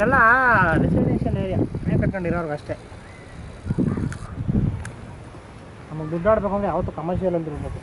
ಇವೆಲ್ಲ residential area ಮನೆ ಕಟ್ಕೊಂಡಿರೋರ್ಗೆ ಅಷ್ಟೇ. ನಮಗೆ ದುಡ್ಡಾಡ್ಬೇಕು ಅಂದರೆ ಯಾವತ್ತು ಕಮರ್ಷಿಯಲ್ ಅಂತ ಇರ್ಬೇಕು.